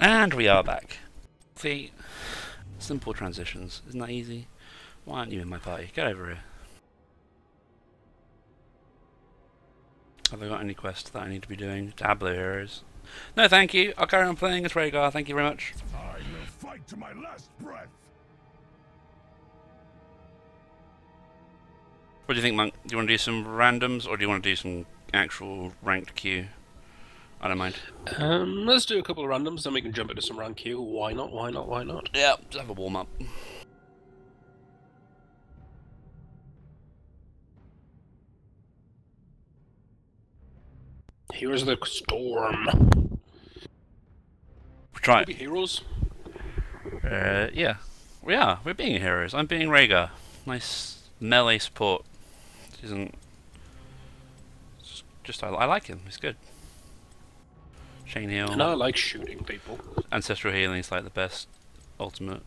And we are back. See, simple transitions. Isn't that easy? Why aren't you in my party? Get over here. Have I got any quests that I need to be doing? Tableau heroes. No, thank you. I'll carry on playing as Rehgar. Thank you very much. I will fight to my last breath. What do you think, Monk? Do you want to do some randoms or do you want to do some actual ranked queue? I don't mind. Um, let's do a couple of randoms, then we can jump into some rank queue. Why not? Why not? Why not? Yeah, just have a warm up. Here's the storm. Try Maybe heroes. Uh, yeah. We are. We're being heroes. I'm being Rehgar. Nice melee support. Isn't just I, I like him. He's good. Chain heal. And I like shooting people. Ancestral healing is like the best ultimate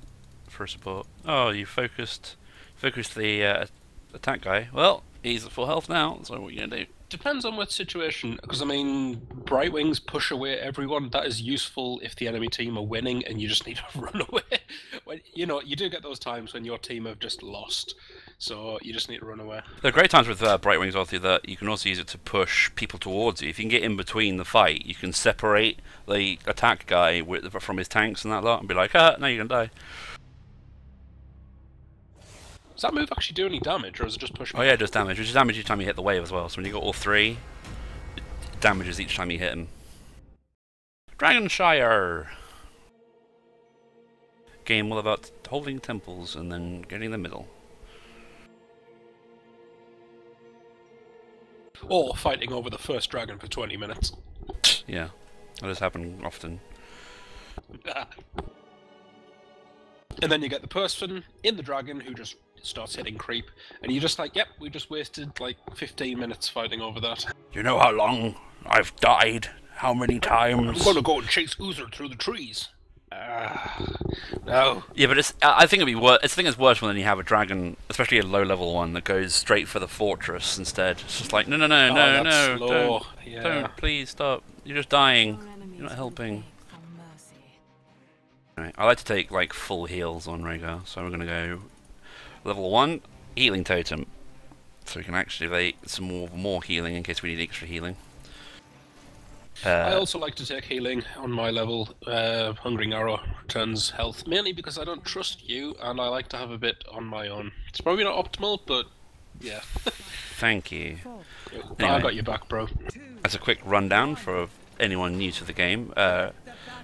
for support. Oh, you focused focused the uh, attack guy. Well, he's at full health now. So what are you gonna do? Depends on what situation, because I mean, Brightwing's push away everyone. That is useful if the enemy team are winning and you just need to run away. when, you know, you do get those times when your team have just lost, so you just need to run away. There are great times with uh, Brightwing's ulti that you can also use it to push people towards you. If you can get in between the fight, you can separate the attack guy with, from his tanks and that lot and be like, ah, now you're gonna die. Does that move actually do any damage, or is it just push? Oh yeah, it does damage, which is damage each time you hit the wave as well. So when you got all three, it damages each time you hit him. Dragon Shire! Game all about holding temples and then getting the middle. Or fighting over the first dragon for 20 minutes. Yeah, that does happen often. and then you get the person in the dragon who just starts hitting creep, and you're just like, yep, we just wasted like 15 minutes fighting over that. You know how long I've died? How many times? I'm gonna go and chase Uther through the trees. Uh, no. Yeah, but it's. I think it'd be worse. I think it's worse when you have a dragon, especially a low-level one, that goes straight for the fortress instead. It's just like, no, no, no, Oh, no, no, don't, Yeah. don't, please stop. You're just dying. You're not helping. Right, I like to take like full heals on Rehgar, so we're gonna go level one, healing totem, so we can actually activate some more more healing in case we need extra healing. I Uh, also like to take healing on my level. Uh, Hungering Arrow returns health, mainly because I don't trust you, and I like to have a bit on my own. It's probably not optimal, but yeah. thank you. I got your back, bro. As a quick rundown for anyone new to the game, uh,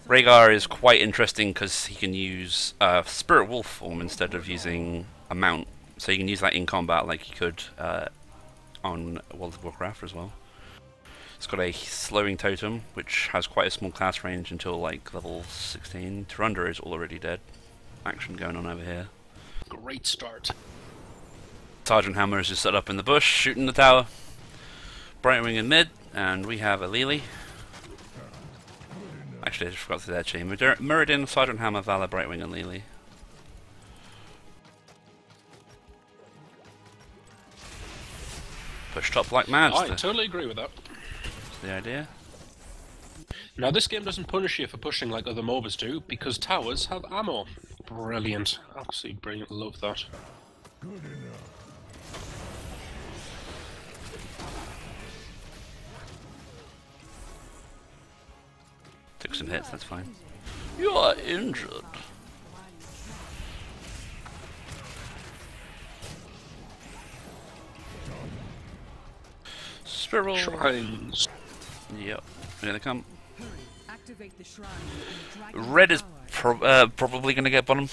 Rehgar is quite interesting because he can use uh, Spirit Wolf form instead of using a mount. So you can use that in combat like you could uh, on World of Warcraft as well. It's got a slowing totem, which has quite a small class range until like level 16. Tyrande is already dead. Action going on over here. Great start. Sergeant Hammer is just set up in the bush, shooting the tower. Brightwing in mid, and we have a Li Li. Actually, I just forgot to that chain. Muradin, Sergeant Hammer, Valla, Brightwing, and Li Li. Push top like mad. I totally agree with that. Is the idea. Now, this game doesn't punish you for pushing like other MOBAs do, because towers have ammo. Brilliant. Absolutely brilliant. Love that. Good enough. Took some hits, that's fine. You are injured. Spiral. Shrines. Yep. Here they come. Activate the shrine. Red is pro- uh, probably going to get bottom,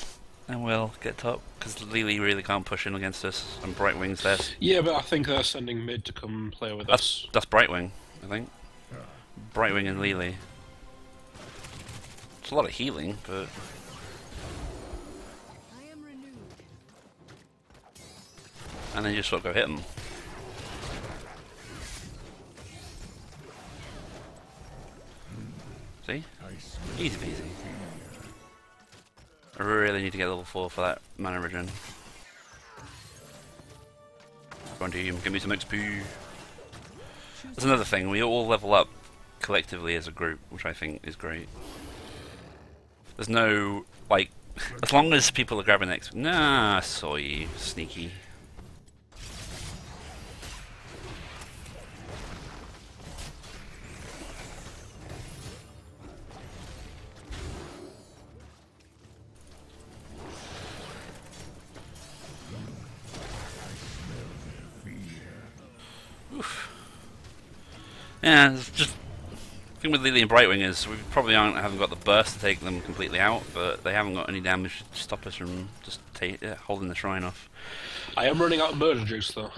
and we'll get top because Li Li really can't push in against us. And Brightwing's there. Yeah, but I think they're sending mid to come play with That's us. that's Brightwing, I think. Brightwing and Li Li. It's a lot of healing, but I am renewed. and then you just sort of go hit them. See? Easy peasy. I really need to get level 4 for that mana regen. Go on team, give me some XP. That's another thing, we all level up collectively as a group, which I think is great. There's no like, as long as people are grabbing XP... Nah, saw you, sneaky. Yeah, it's just thing with Li Li and Brightwing is we probably aren't haven't got the burst to take them completely out, but they haven't got any damage to stop us from just ta yeah, holding the shrine off. I am running out of murder juice though.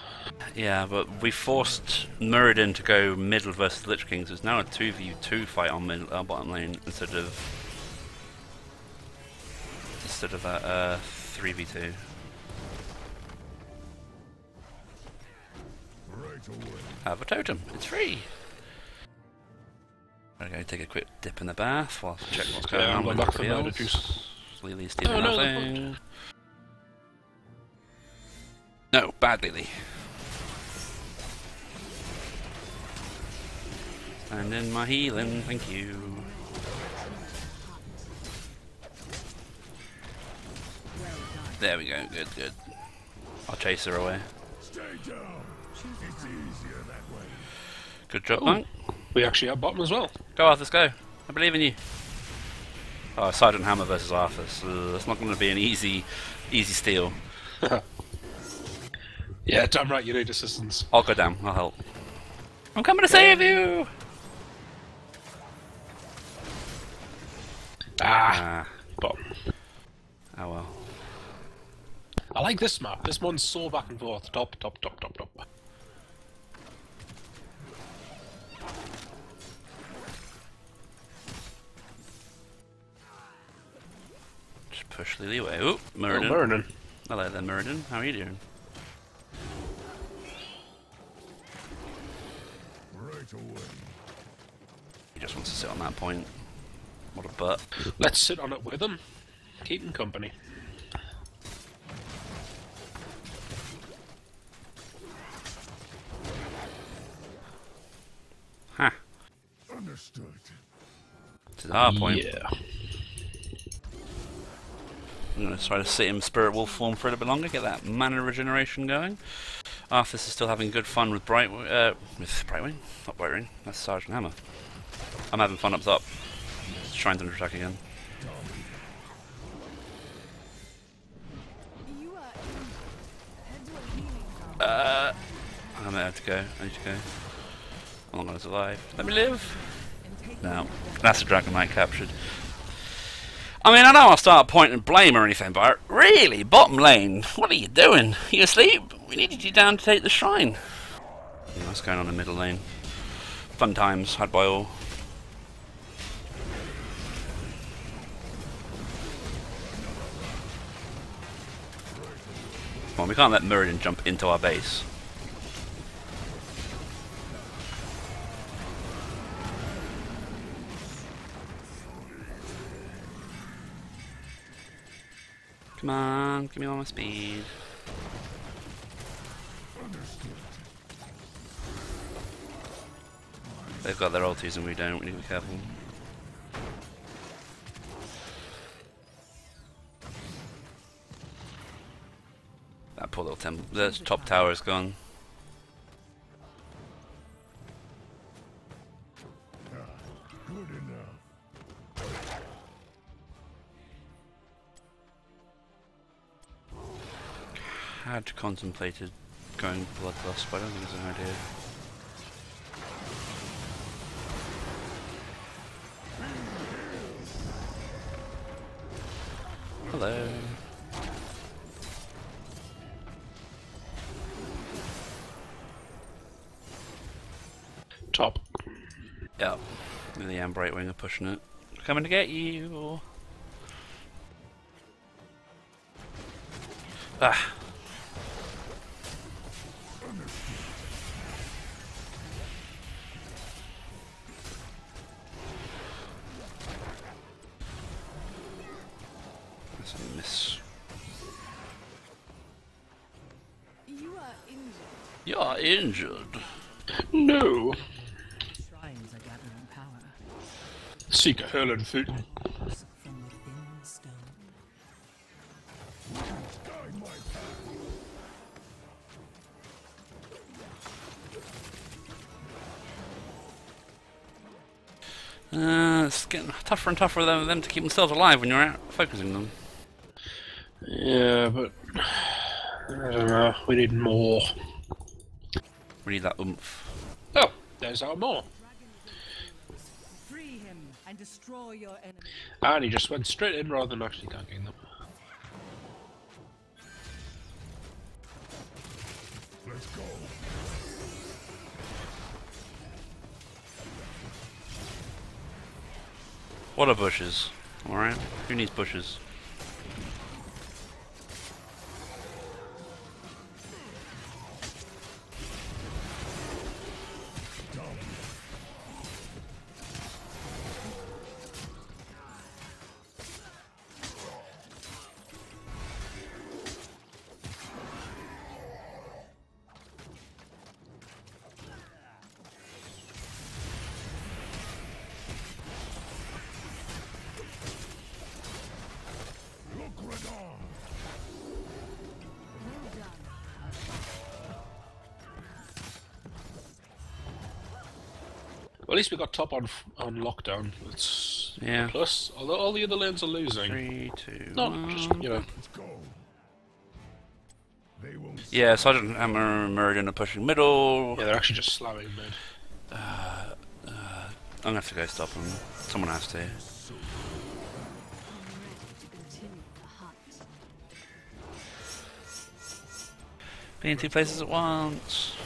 Yeah, but we forced Muradin to go middle versus Lich King, so it's now a 2v2 fight on mid uh, bottom lane instead of instead of a uh, 3v2. Right. Have a totem. It's free. I'm gonna take a quick dip in the bath while I check what's going Yeah, I'm on going with back for everybody murder juice. Li Li's oh, stealing no, nothing. No, bad Li Li. And in my healing, thank you. There we go, good, good. I'll chase her away. Stay down. It's easier that way. Good job, Oh. Monk. We actually have bottom as well. Go, Arthas, go. I believe in you. Oh, Sergeant Hammer versus Arthas. So that's not going to be an easy, easy steal. Yeah, damn right, you need assistance. I'll go down. I'll help. I'm coming to save you. Ah, Ah, bottom. oh well. I like this map. This one's so back and forth. Top, top, top, top, top. Just push Li Li away. Oop, Oh, Muradin. Murnin. Hello there, Muradin. How are you doing? Right away. He just wants to sit on that point. What a butt. Let's sit on it with him. Keep him company. Ha. Understood. To is our point. Yeah. I'm going to try to sit in Spirit Wolf form for a little bit longer, get that mana regeneration going. Arthas is still having good fun with Bright uh, with Brightwing, not Brightwing. That's Sergeant Hammer. I'm having fun up top. Shrine's under attack again. Uh, I'm gonna have to go. I need to go. How long is alive? Let me live. and take No, that's a Dragon Knight captured. I mean, I want to start pointing blame or anything, but really, bottom lane, what are you doing? you asleep? We needed you down to take the shrine. What's going on in middle lane? Fun times had by all. Come on, we can't let Muradin jump into our base. Come on, give me all my speed. They've got their ultis and we don't, we need to be careful. That poor little temple, the top tower is gone. Contemplated going bloodlust, but I don't think it's an idea. Hello. Top. Yep. The Am Brightwing are pushing it. Coming to get you. Ah. That's a miss. You are injured. You are injured. No. Shrines are gathering power. Seek a hurling foot. Uh, it's getting tougher and tougher for them to keep themselves alive when you're out focusing them. Yeah, but I don't know. We need more. We need that oomph. Oh, there's our more. Free him and destroy your enemy. Ah, and he just went straight in rather than actually ganking them. Let's go. What are bushes? Alright? Who needs bushes? Least we got top on on lockdown. It's Yeah. plus. Although all the other lanes are losing. Three, two, No, one. just you know. Let's go. They won't Yeah, Sergeant Hammer and Muradin are pushing middle. Yeah, they're actually just slamming mid. Uh, uh, I'm gonna have to go stop them. Someone has to. I'm ready to continue the hunt. Be in two places at once.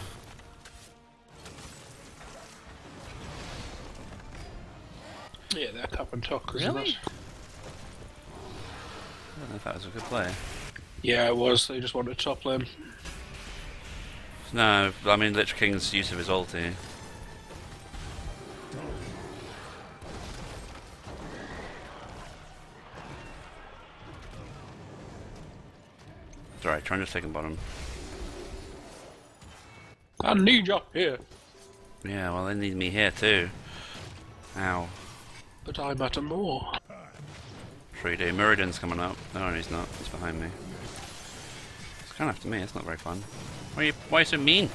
Yeah, and tuck. isn't Really? it? I don't know if that was a good play. Yeah, it was. They just wanted to top lane. No, I mean Lich King's use of his ulti. It's alright, try and just take him bottom. I need you here, Yeah, well they need me here too. Ow. But I matter more. 3D. Muradin's coming up. No, he's not. He's behind me. It's coming after me. It's not very fun. Why are you, why are you so mean?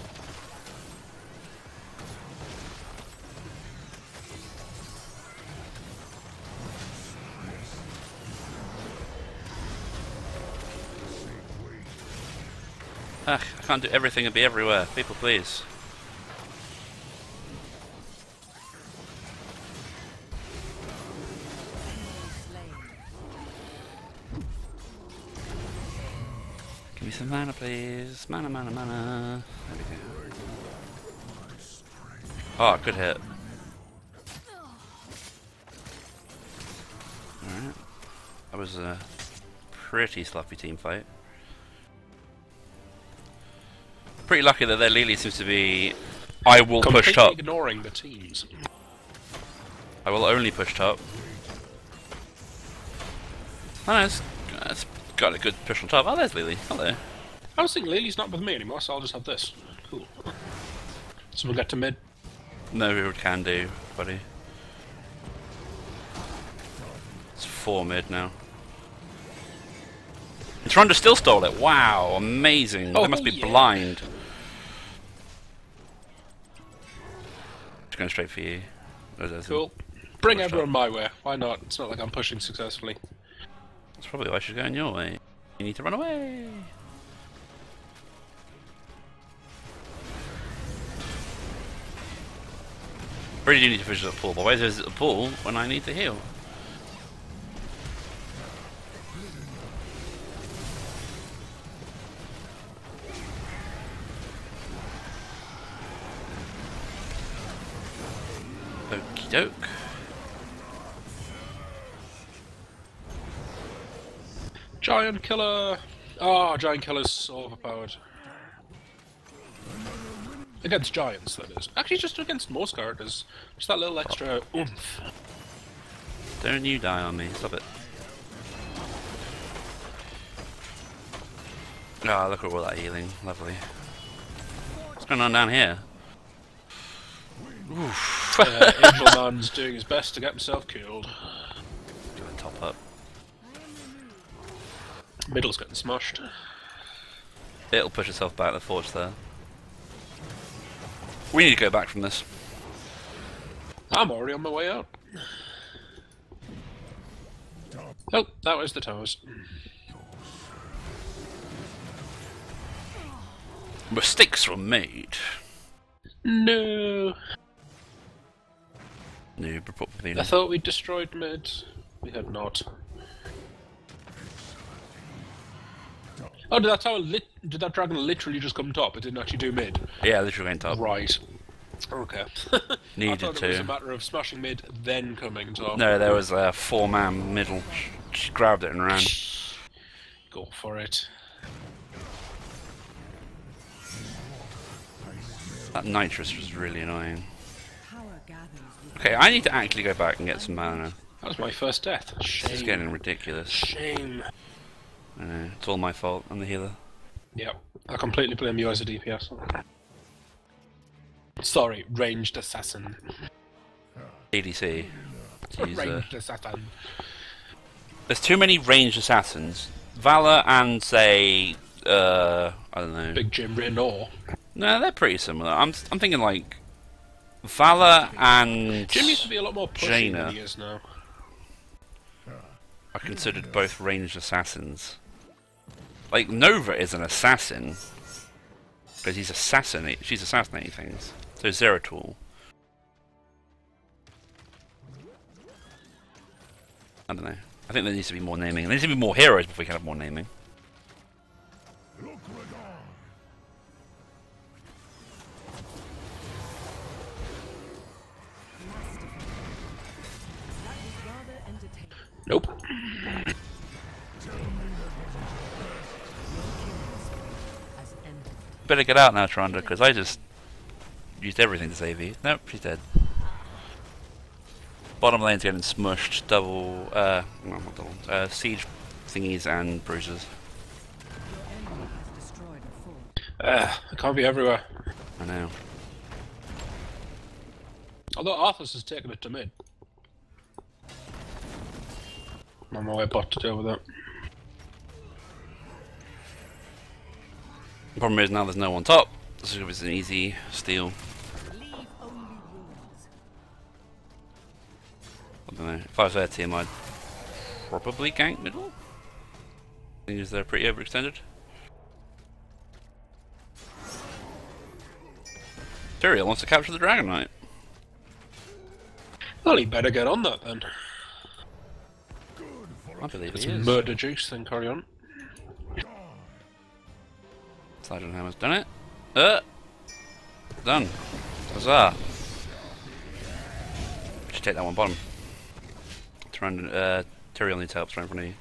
Ugh, I can't do everything and be everywhere. People, please. Mana, please. Mana, mana, mana. There we go. Oh, good hit. Alright. That was a pretty sloppy team fight. Pretty lucky that their Li Li seems to be. I will push Completely top. ignoring the teams. I will only push top. Oh, no, it's, it's got a good push on top. Oh, there's Li Li. Hello. I was thinking Li Li's not with me anymore, so I'll just have this. Cool. So we'll get to mid. No, we can do, buddy. It's four mid now. And still stole it. Wow, amazing. Oh, they must be yeah. blind. Just going straight for you. Cool. Bring everyone my way. Why not? It's not like I'm pushing successfully. That's probably why she's going your way. You need to run away. Really do need to push that pool, but why is there a pool when I need to heal? Okie doke. Giant killer! Oh, giant killer's overpowered. Against giants, that is. Actually, just against most characters. Just that little extra oomph. Don't you die on me. Stop it. Ah, look at all that healing. Lovely. What's going on down here? Oof. Uh, Angel Man's doing his best to get himself killed. Do a top up. Middle's getting smashed. It'll push itself back, the forge there. We need to go back from this. I'm already on my way out. Oh, that was the towers. Mistakes were made. No. No, probably I thought we destroyed mid. We had not. Oh, did that tower lit- did that dragon literally just come top? It didn't actually do mid. Yeah, literally went up. Right. Okay. Needed I thought it was a matter of smashing mid, then coming top. No, there was a four-man middle. She grabbed it and ran. Go for it. That nitrous was really annoying. Power gathers with Okay, I need to actually go back and get some mana. That was my first death. This is getting ridiculous. Shame. I know, it's all my fault. I'm the healer. Yep. I completely blame you as a DPS. Sorry, ranged assassin. ADC. to use, uh, assassin. There's too many ranged assassins. Valla and say, uh, I don't know. Big Jim Raynor. No, they're pretty similar. I'm I'm thinking like Valla and Jim used to be a lot more pushy Jaina. than he is now. are considered both ranged assassins. Like Nova is an assassin because he's assassinate. She's assassinating things. So Zeratul. I don't know. I think there needs to be more naming. There needs to be more heroes before we can have more naming. Look Ragon. that was rather entertaining. Nope. Better get out now, Tyrande, because I just used everything to save you. Nope, she's dead. Bottom lane's getting smushed. Double, uh, no, not double. Uh, siege thingies and bruises. Your enemy has destroyed a fort. Uh, it can't be everywhere. I know. Although Arthas has taken it to mid. I'm on my way bot to deal with that. The problem is now there's no one top, so it was an easy steal. Leave only ruins. I don't know. If I was their team, I'd probably gank middle. Because they're pretty overextended. Tyrael wants to capture the Dragon Knight. Well, he better get on that then. I believe It's he is. murder juice, then carry on. Sergeant Hammer's done it. Uh, done. Huzzah. Should take that one bottom. Tyrant, uh, Tyrael needs help right in front of you.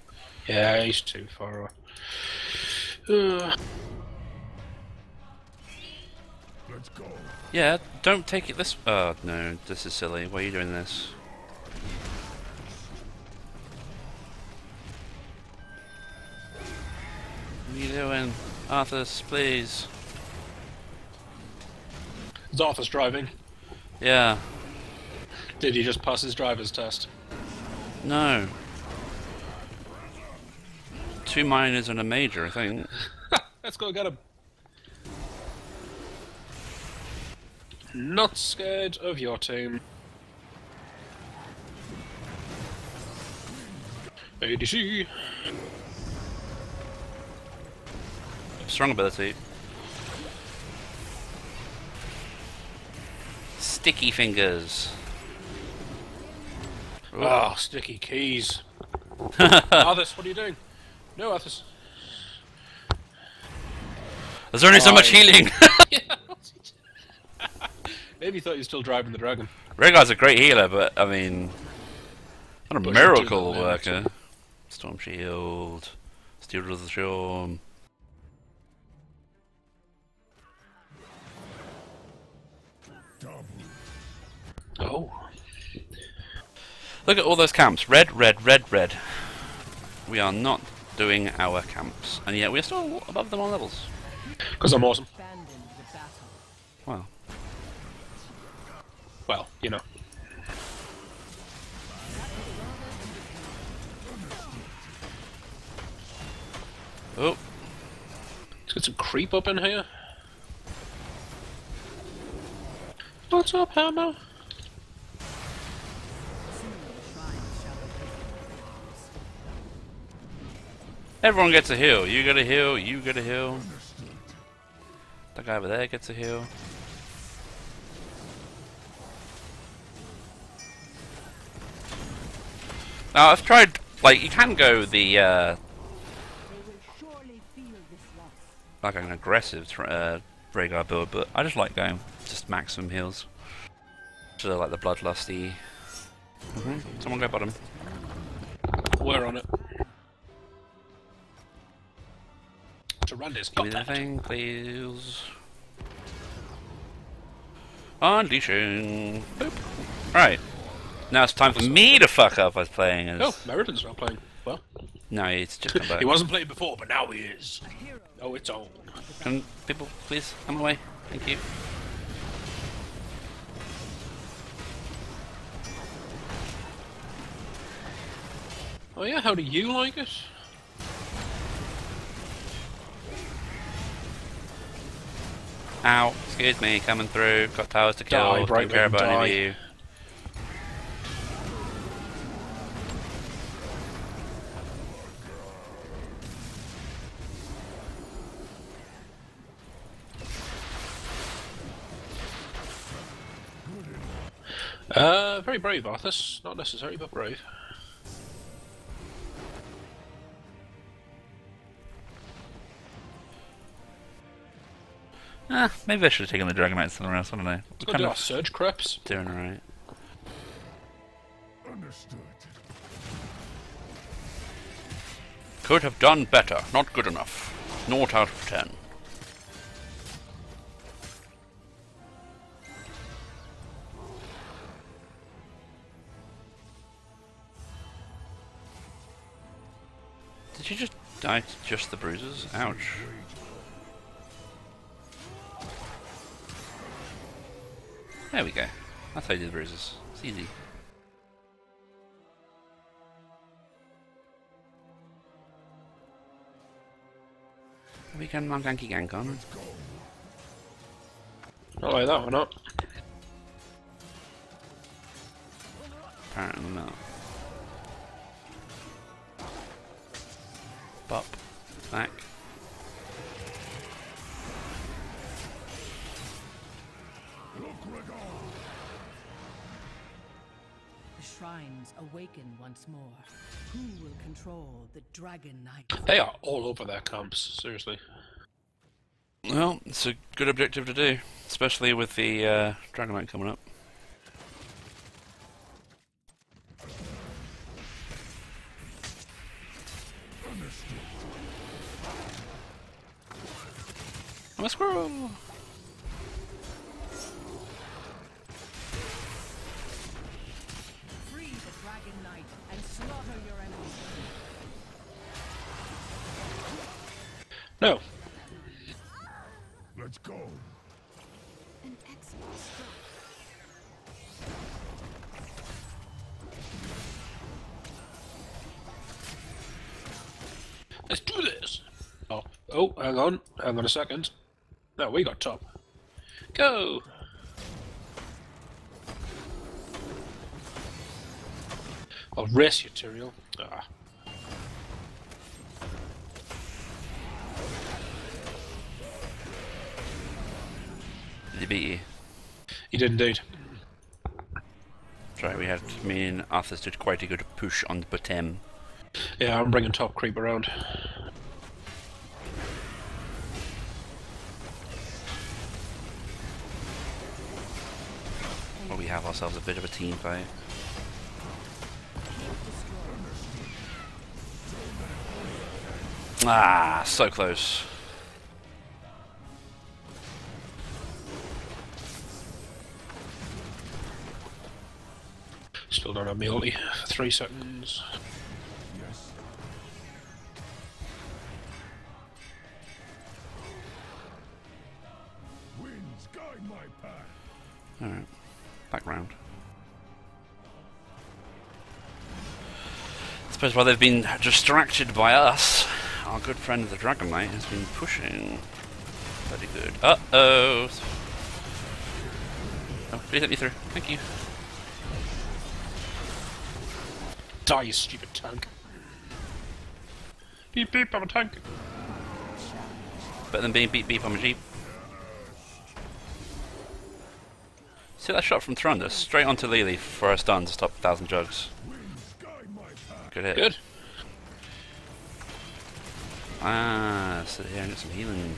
Yeah, he's too far away. Uh, Let's go. Yeah, don't take it this. Oh no, this is silly. Why are you doing this? What are you doing? Arthas, please. Is Zarthus driving. Yeah. Did he just pass his driver's test? No. Two minors and a major, I think. Let's go get him. Not scared of your team. ADC. Strong ability. Sticky fingers. Oh, sticky keys. Arthas, what are you doing? No, Arthas. There's only so much healing. Maybe he thought you were still driving the dragon. Rehgar's a great healer, but I mean, what a miracle worker. Storm Shield, Steel of the Storm. Oh. Look at all those camps. Red, red, red, red. We are not doing our camps. And yet we're still above them on levels. Because I'm awesome. Abandoned the battle. Wow. Well, you know. Oh, Let's get some creep up in here. What's up, Hammer? Everyone gets a heal. You get a heal, you get a heal. The guy over there gets a heal. Now, I've tried, like, you can go the, uh, like an aggressive uh, Rehgar build, but I just like going just maximum heals. So like the bloodlusty. hmm Someone go bottom. We're on it. Tyrande's Give me got the that. thing, please. Unleashing. Boop. Right. Now it's time for me to fuck up as playing as. Oh, Muradin not playing. Well, No, it's just come back. he wasn't playing before, but now he is. Oh, it's on. Can people please come away? Thank you. Oh yeah, how do you like it? Ow, excuse me, coming through. Got towers to kill. Die, Don't care about any of you. Uh, very brave, Arthas. Not necessary, but brave. Ah, maybe I should have taken the Dragon Knights somewhere else. I don't I? Let's We're kind do our of Surge Creps. doing alright. Understood. Could have done better. Not good enough. Naught out of ten. Did you just die to just the bruises? Ouch. There we go. That's how you do the bruises. It's easy. We can Manganky Gank on. Oh, not like that one up. Apparently not. Bop. Back. Look, Rehgar. The shrines awaken once more. Who will control the Dragon Knight? They are all over their camps, seriously. Well, it's a good objective to do, especially with the uh, Dragon Knight coming up. No. Let's go. An excellent. Let's do this. Oh, oh, hang on, hang on a second. No, we got top. Go. I'll race you, Tyrael. Ah. He beat you? He did indeed. Right, we had me and Arthas did quite a good push on the bottom. Yeah, I'm bringing top creep around. Well, we have ourselves a bit of a team fight. Ah, so close. Still don't have me ulti for three seconds. Alright, back round. I suppose while they've been distracted by us, our good friend the Dragon Knight has been pushing. Pretty good. Uh oh! Oh, please let me through. Thank you. Die, you stupid tank. Beep beep, I'm a tank. Better than being beep beep on a jeep. See that shot from Tyrande? Straight onto Li Li for a stun to stop a thousand jugs. Good hit. Good. Ah, sit here and get some healing.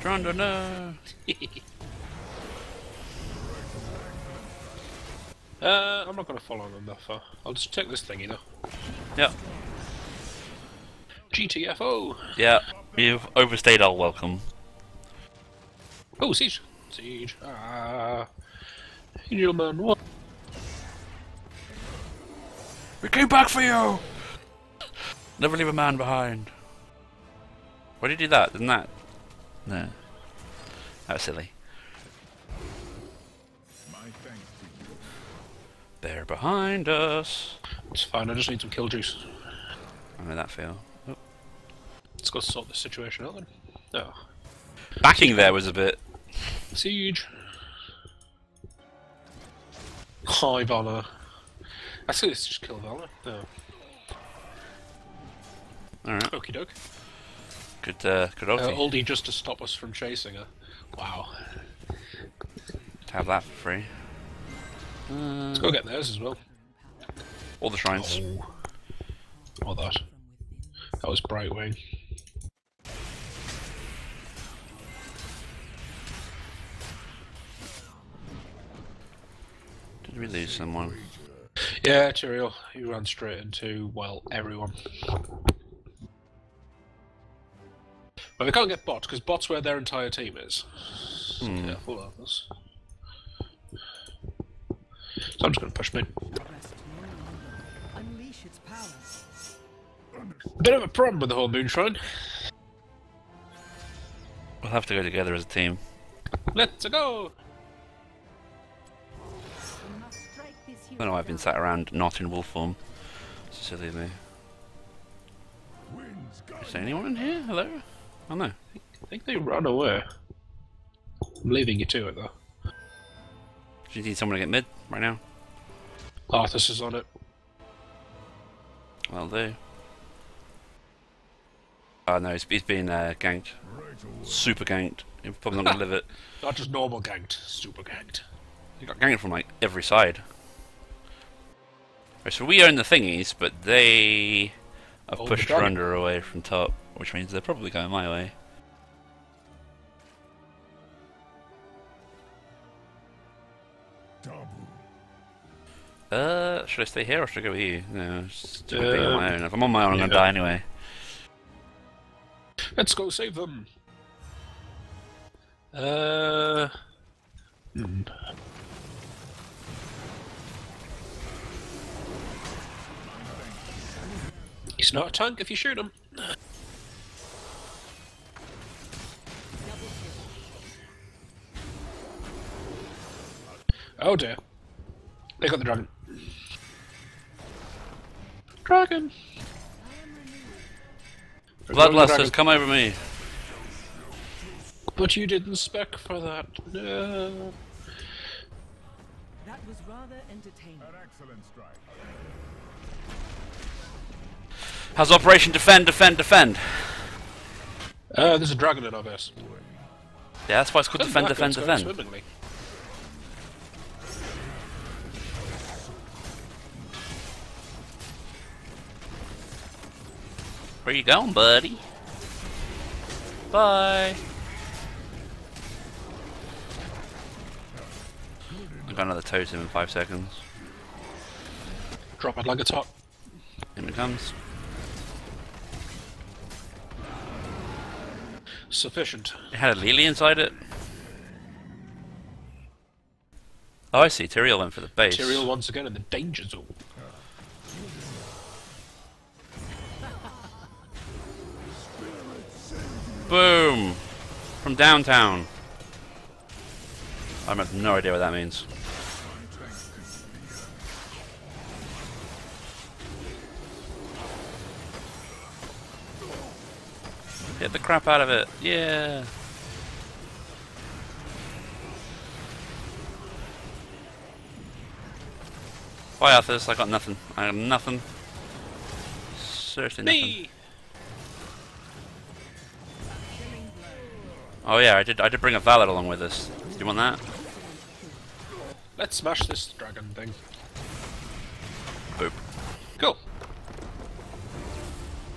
Tyrande, no! Uh, I'm not going to follow them that far. I'll just take this thingy though. Yeah. GTFO! Yeah, you've overstayed our welcome. Oh, siege! Siege! Ah! Angelman, what? We came back for you! Never leave a man behind. Why did you do that? Didn't that? No. That was silly. They're behind us. It's fine, I just need some kill juice. How did that feel? Oh. Let's go sort this situation out then. Oh. Backing there was a bit. Siege! Hi, Valla. Actually, let's just kill Valla. No. Alright, Okie doke. good, uh, good Uh, ulti. oldie just to stop us from chasing her. Wow. to have that for free. Uh, Let's go get theirs as well. all the shrines. Oh. All that. That was Brightwing. Did we lose someone? Yeah, Tyrael, He ran straight into, well, everyone. But we can't get bots, because bots where their entire team is. Hmm. Careful of this. So I'm just going to push mid. Rest no longer. Unleash its power. Bit of a problem with the whole Moonshine. We'll have to go together as a team. Let's go! We must strike this I don't know why I've been sat around not in wolf form. Silly of me. Is there anyone in here? Hello? Oh no. I think they run away. I'm leaving you to it though. Do you need someone to get mid right now? Arthas is on it. Well, do. Oh no, he's, he's been uh, ganked. Super ganked. He's probably not gonna live it. Not just normal ganked, super ganked. He got ganked from like every side. Right, so we own the thingies, but they have the pushed. Runda away from top, which means they're probably going my way. Uh, should I stay here or should I go with you? No, just do Uh, on my own. If I'm on my own, I'm gonna die anyway. Let's go save them. Uh. hmm. He's not a tank if you shoot him. Oh dear. They got the dragon. Dragon! Bloodlusters, come over me. But you didn't spec for that. No. That was rather entertaining. An excellent strike. How's Operation Defend, Defend, Defend? Uh, there's a dragon in our base. Yeah, that's why it's called Come Defend, Defend, it's Defend. Where you going, buddy? Bye. I got another totem in five seconds. Drop it like it's hot. In it comes. Sufficient. It had a Li Li inside it. Oh, I see. Tyrael went for the base. Material once again in the danger zone. Boom! From downtown. I have no idea what that means. Get the crap out of it. Yeah. Bye, Arthas. I got nothing. I got nothing. Certainly nothing. Me! Oh yeah, I did. I did bring a Valet along with us. Do you want that? Let's smash this dragon thing. Boop. Cool.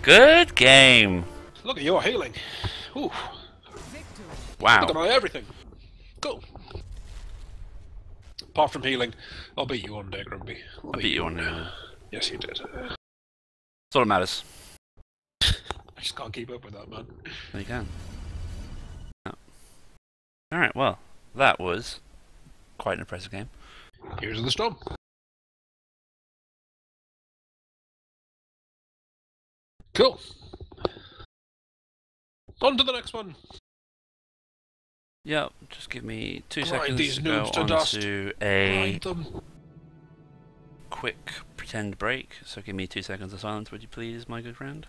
Good game. Look at your healing. Ooh. Wow. Look at my everything. Cool. Apart from healing, I'll beat you one day, Grumpy. I'll I beat you on there. Yes, you did. That's all that matters. I just can't keep up with that, man. There you can. Alright, well, that was quite an impressive game. Here's the storm. Cool. On to the next one. Yep, just give me two Grind seconds these to go to on dust. to a quick pretend break. So give me two seconds of silence, would you please, my good friend?